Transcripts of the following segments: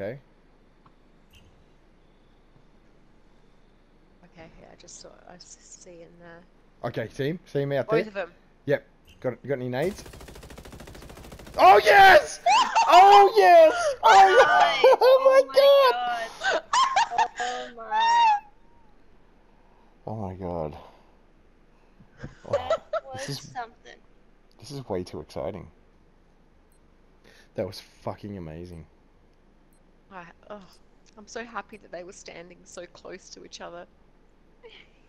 Okay. Okay, yeah, I just saw I s- see in there. Okay, see him? See him out Both there? Both of them. Yep. Got, got any nades? Oh, yes! Oh, yes! Oh, oh my god! Oh my. Oh my god. Oh, That oh, was This is- something. this is way too exciting. That was fucking amazing. I, oh, I'm so happy that they were standing so close to each other.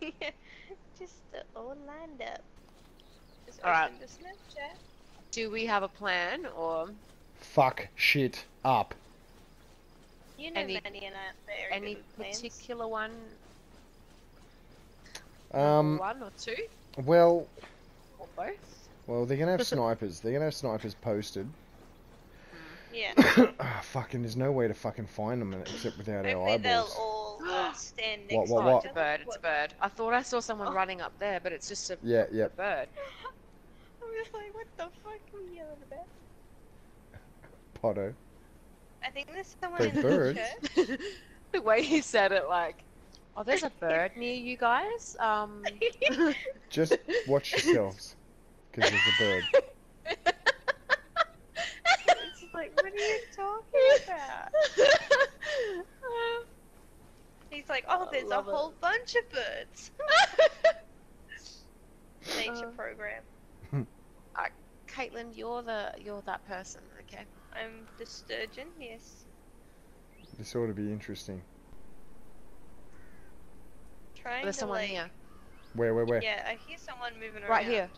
Just uh, all lined up. Just Alright. the Snapchat. Do we have a plan or Fuck shit up. You know Any- Manny and I very any good with plans. particular one? Um, one or two well, or both? well, they're gonna have snipers. They're gonna have snipers posted. Yeah. Ah, fucking, there's no way to fucking find them except without our Hopefully they'll eyeballs. all uh, stand next What, to what, oh, what? it's a bird. It's a bird. I thought I saw someone Oh. running up there, but it's just a, Yeah, a yeah. bird. I was like, what the fuck are you yelling about? Potto. I think there's someone They're in the birds. church. the way he said it, like, oh, there's a bird near you guys. Um, Just watch yourselves. Because there's a bird. It's like, what are you talking about? He's like, oh, there's a love it. whole bunch of birds. Nature Uh. program. Caitlin, you're the you're that person. Okay. I'm the sturgeon, yes. This ought to be interesting. Trying There's to someone like, here. Where, where, where? Yeah, I hear someone moving around. Right here.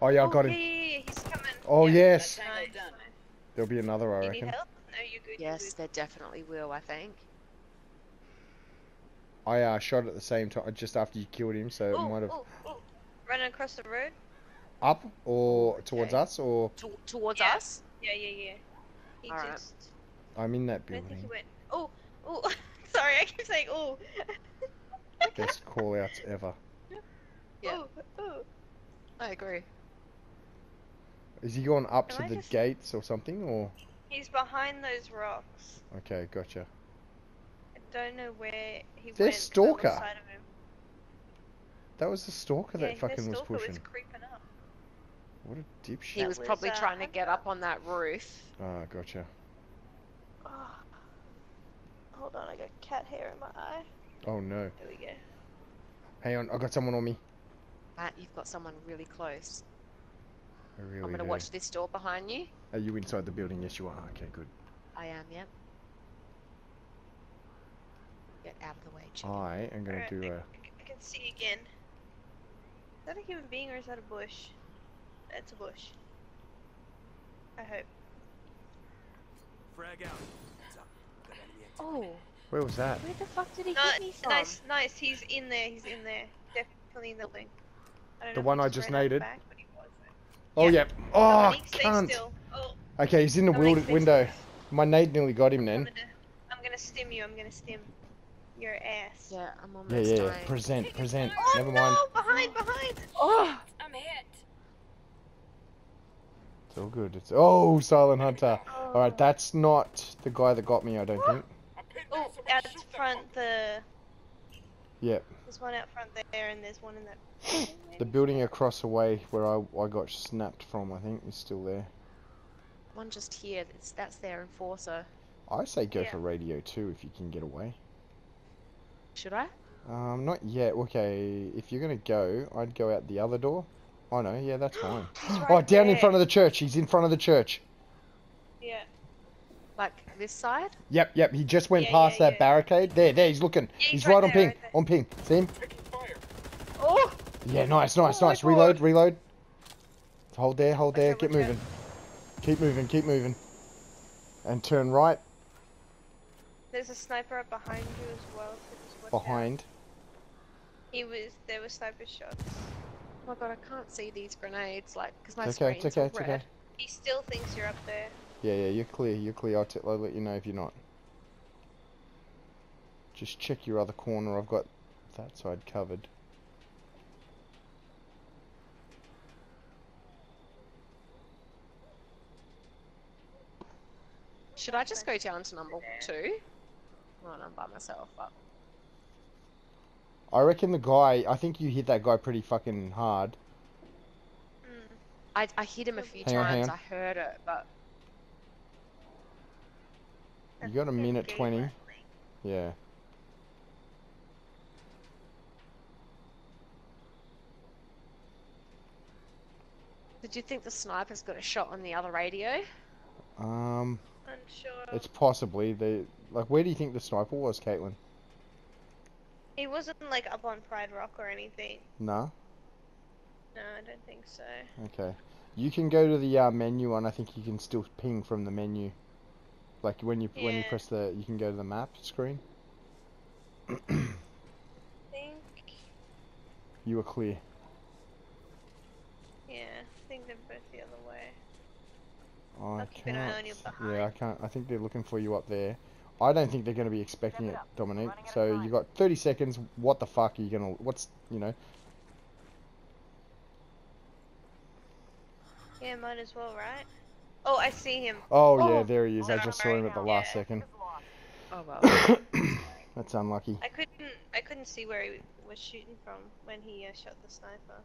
Oh yeah, I oh, got yeah, him. Yeah, yeah, he's coming. Oh yeah, yes. Nice. There'll be another, I You reckon. help? No, you're good. Yes, there definitely will. I think. I uh, shot at the same time, just after you killed him, so good. it might have ooh, ooh. Running across the road? up or towards Okay. us, or To- towards Yeah. us. Yeah, yeah, yeah. He Alright. just. I'm in that I think building. he went. Oh, oh. Sorry, I keep saying oh. Best call outs ever. Yeah. Oh, oh. I agree. Is he going up Am to I the just- gates or something, or? He's behind those rocks. Okay, gotcha. I don't know where he There's went. 'cause I lost Stalker. of him. That was the stalker Yeah, that fucking the was pushing. was creeping up. What a He dipshit. That was was, probably uh, trying to get up on that roof. Ah, gotcha. Oh. Hold on, I got cat hair in my eye. Oh no. There we go. Hang on, I got someone on me. Matt, you've got someone really close. I really I'm gonna do. watch this door behind you. Are you inside the building? Yes, you are. Okay, good. I am. Yep. Get out of the way, chicken. I am gonna Alright, do I, a. I can see again. Is that a human being or is that a bush? That's a bush. I hope. Frag out. What's up? Got enemy activity. Oh, Where was that? where the fuck did he No, hit me from? nice, nice. He's in there. He's in there. Definitely in the building. The one I just needed. Back, but he was. Oh Yeah. yeah. Oh, Dominique, stay cunt. still. Oh, Okay, he's in the Dominique, wild- window. still. My nade nearly got him I'm then. gonna, I'm gonna stim you. I'm gonna stim your ass. Yeah, I'm Yeah, almost yeah. dying. Present, present. Oh Never no! mind. Behind, behind. Oh, I'm hit. It's all good. It's oh, Silent Hunter. Oh. All right, that's not the guy that got me. I don't think. Oh, out front the. Yep. There's one out front there, and there's one in that. The building across the way where I, I got snapped from, I think, is still there. one just here. That's, that's their enforcer. I say go Yeah. for radio too if you can get away. Should I? Um, not yet. Okay, if you're gonna go, I'd go out the other door. Oh no, yeah, that's fine. He's oh, right down in front of the church. He's in front of the church. Yeah. Like this side? Yep, yep. He just went Yeah, past yeah, that yeah. barricade. There, there. He's looking. Yeah, he's he's right, right on there, ping. right. On ping. See him? Oh, Yeah, nice, nice, Oh nice. Reload, reload. Hold there, hold there. out, Get watch out. moving. Keep moving, keep moving. And turn right There's a sniper up behind you as well. So just out. behind. He was. There were sniper shots. oh my god, I can't see these grenades. Like, because my It's okay, screen's it's okay, all it's red. okay. He still thinks you're up there. Yeah, yeah, you're clear, you're clear. I'll, t- I'll let you know if you're not. Just check your other corner. I've got that side covered. Should I just go down to number two? Well, I'm by myself, but I reckon the guy. I think you hit that guy pretty fucking hard. Mm. I, I hit him a few Hang on, times. on. I heard it, but You got a minute 20. wrestling. Yeah. did you think the sniper's got a shot on the other radio? Um, Unsure. it's possibly the like. Where do you think the sniper was, Caitlin? He wasn't like up on Pride Rock or anything. No. No, I don't think so. Okay. You can go to the uh, menu, and I think you can still ping from the menu. Like when you when you press the, you can go to the map screen. I think. You are clear. Yeah, I think they're both the other way. I I'll keep an eye on your can't- Yeah, I can't. I think they're looking for you up there. I don't think they're going to be expecting Step it, it up. Dominique. Running out of So time. you got 30 seconds. What the fuck are you going to? What's you know? Yeah, might as well, right? Oh, I see him. Oh, yeah, Oh, there he is. I just saw him at the last yeah. second. Oh well. That's unlucky. I couldn't. I couldn't see where he was shooting from when he uh, shot the sniper.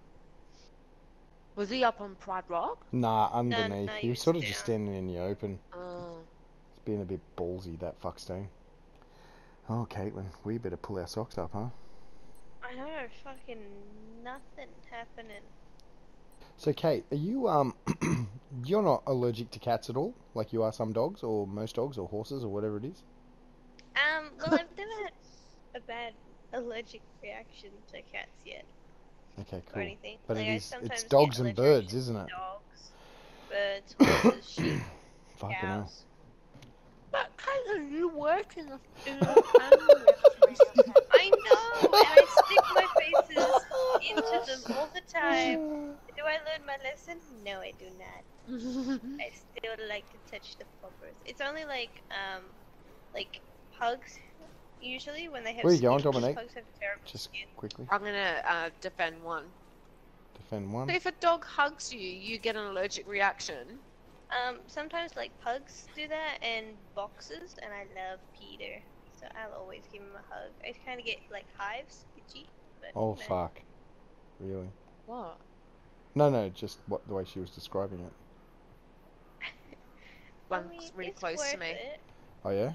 Was he up on Pride Rock? Nah, underneath. no, he he was was sort of just standing in the open. Oh. It's being a bit ballsy, that fuckstone. Oh, Caitlin, we better pull our socks up, huh? I know, fucking nothing happening. So, Kate, are you um, you're not allergic to cats at all, like you are some dogs, or most dogs, or horses, or whatever it is? Um, well, I've never had a bad allergic reaction to cats yet, Okay, or cool. anything. But like, it I is, sometimes it's dogs and birds, isn't it? Dogs, birds, horses, sheep, Fucking hell. cows. But Caitlin, you work in a in an animal I know, and I stick my faces into them all the time. Do I learn my lesson? No, I do not. I still like to touch the poppers. It's only like um, like pugs. Usually when they have Where are you going, Dominic? Pugs have terrible Just skin. quickly I'm gonna uh, defend one. defend one. So if a dog hugs you, you get an allergic reaction. Um, sometimes like pugs do that and boxes, and I love Peter, so I'll always give him a hug. I kind of get like hives, itchy. But, Oh no. fuck. Really? What? No, no, just what the way she was describing it. I mean, really close to me. It. Oh yeah.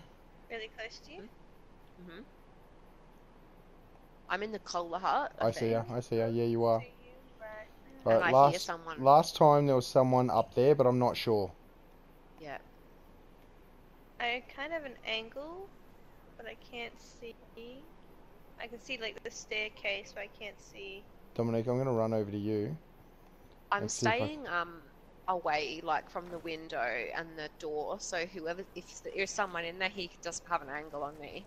Really close to you. hmm I'm in the cola hut. I see ya. I see ya. Yeah, you are. To you, right. Right, last someone. last time there was someone up there, but I'm not sure. Yeah. I kind of have an angle, but I can't see. I can see like the staircase, but I can't see. Dominique, I'm gonna run over to you. I'm Let's see if I- staying um away like from the window and the door, so whoever if there's someone in there, he doesn't have an angle on me.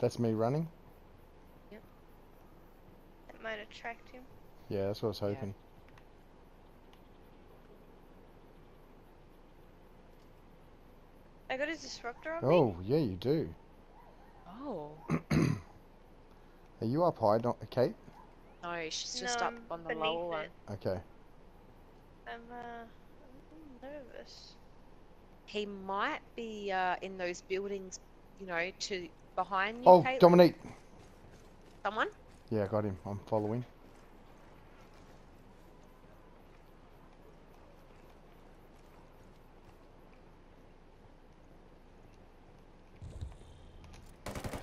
That's me running. That might attract him. Yeah, that's what I was hoping. I got a disruptor on me. Oh, yeah, you do. Oh. Are you up high, not Kate? No, she's just No, up on the beneath lower one. Okay. I'm uh, I'm nervous. He might be uh, in those buildings, you know, to behind you. Oh, Caitlin. Dominique. Someone? Yeah, I got him. I'm following.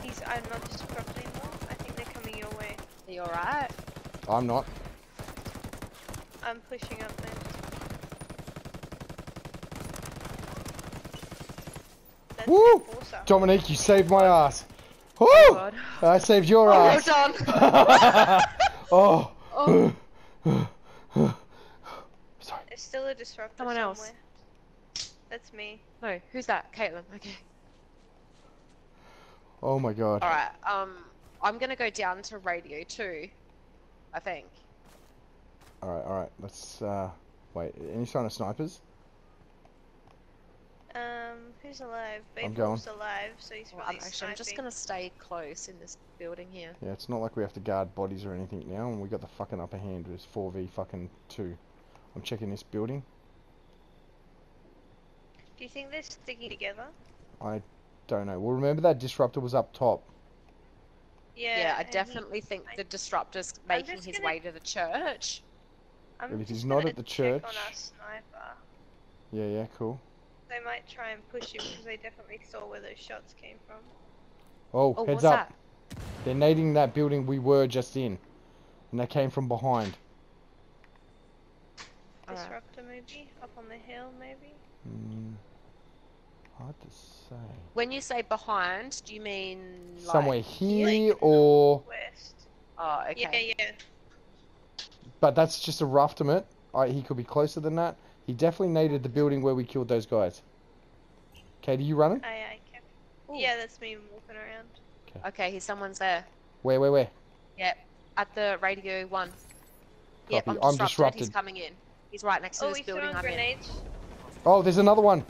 He's. I'm not disrupted anymore. I think they're coming your way. Are you alright? I'm not. I'm pushing up then. That's Woo! the. Dominique, you saved my ass. Woo! God. I saved your Oh, well ass. done. oh. Oh. Sorry. There's still a disruptor Someone else. That's me. no, who's that? Caitlin. Okay. Oh my god. Alright, um, I'm gonna go down to radio two. I think. Alright, alright. Let's, uh, wait. Any sign of snipers? Um, who's alive? I'm going. Wolf's alive, so he's Well, probably I'm actually, I'm just gonna stay close in this building here. Yeah, it's not like we have to guard bodies or anything now, and we got the fucking upper hand. It's 4v fucking 2. I'm checking this building. Do you think they're sticking together? I don't know. Well, remember that disruptor was up top. Yeah. Yeah, I and he- definitely think I- the disruptor's making his gonna- way to the church. I'm If he's not at the check on church- Yeah, yeah, cool. They might try and push him because they definitely saw where those shots came from. Oh, Oh, heads up. that? They're nading that building we were just in. And they came from behind. Disruptor maybe? Up on the hill maybe? Hmm. Hard to say. When you say behind, do you mean like... Somewhere here Like- or. West. Oh, okay. Yeah, yeah. But that's just a rough estimate. I, he could be closer than that. He definitely needed the building where we killed those guys. Katie, you running? Aye, aye, Kev. Ooh. Yeah, that's me walking around. Okay, he's someone's there. Where, where, where? Yeah, at the radio one. Yep, I'm I'm disrupted. disrupted. He's coming in. He's right next to Oh, this building throwing I'm in. grenades. Oh, there's another one.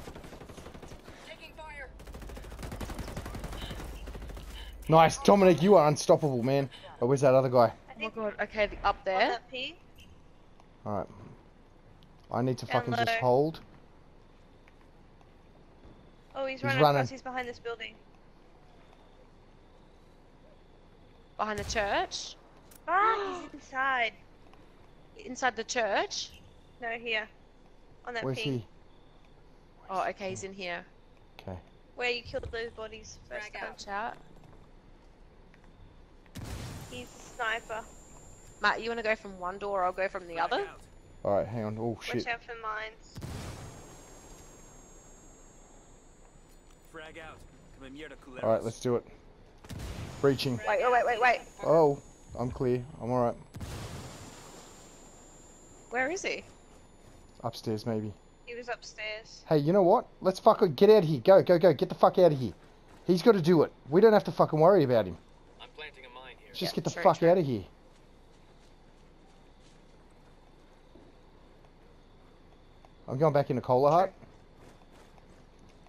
Nice. Dominic, you are unstoppable, man. Oh, where's that other guy? Oh my god, okay, the, up there. Alright. I need to Down fucking just hold. Oh, he's, He's running running. across. He's behind this building. Behind the church. Ah, he's inside. Inside the church. No, here. On that Where's ping. he? Oh, okay, he's in here. Okay. Where you killed those bodies first Frag time. Watch out. He's sniper. Matt, you want to go from one door, or I'll go from the Frag other? Alright, hang on. Oh, Watch shit. out for mines. Frag out. Come mierda, culeros. Alright, let's do it. Breaching. Wait, wait, wait, wait, wait. Oh, I'm clear. I'm alright. Where is he? Upstairs, maybe. He was upstairs. Hey, you know what? Let's fucking get out of here. Go, go, go. Get the fuck out of here. He's got to do it. We don't have to fucking worry about him. I'm planting a mine here. Just Yeah, get the true, fuck true. out of here. I'm going back into Cola Hut.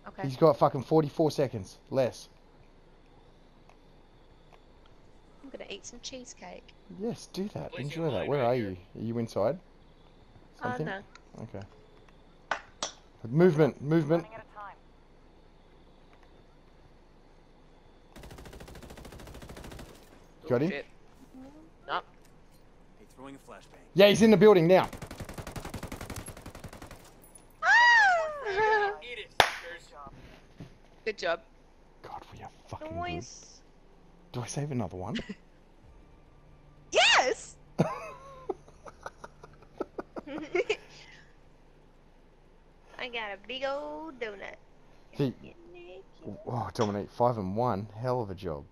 Okay. He's got fucking 44 seconds. Less. I'm gonna eat some cheesecake. Yes, do that. Placing Enjoy that. Where right are here. you? Are you inside? Oh, Something? no. Okay. Movement, movement. Got him? Shit. Nope. Hey, throwing a flashbang. Yeah, he's in the building now. Ah! Eat it. Good job. God, we are fucking good. Do I save another one? Yes! I got a big old donut. Gee, Getting it. oh, Dominic, five and one. Hell of a job.